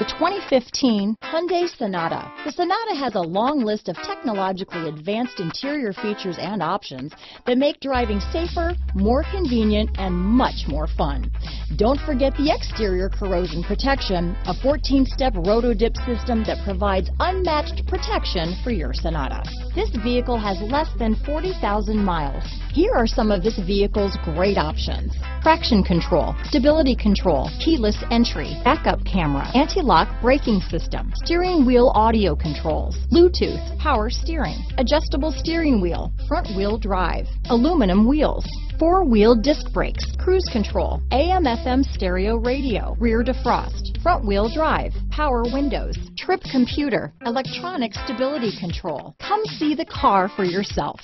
The 2015 Hyundai Sonata. The Sonata has a long list of technologically advanced interior features and options that make driving safer, more convenient, and much more fun. Don't forget the exterior corrosion protection, a 14-step roto-dip system that provides unmatched protection for your Sonata. This vehicle has less than 40,000 miles. Here are some of this vehicle's great options. Traction control, stability control, keyless entry, backup camera, anti-lock braking system, steering wheel audio controls, Bluetooth, power steering, adjustable steering wheel, front wheel drive, aluminum wheels, four-wheel disc brakes, cruise control, AM FM stereo radio, rear defrost, front wheel drive, power windows, trip computer, electronic stability control. Come see the car for yourself.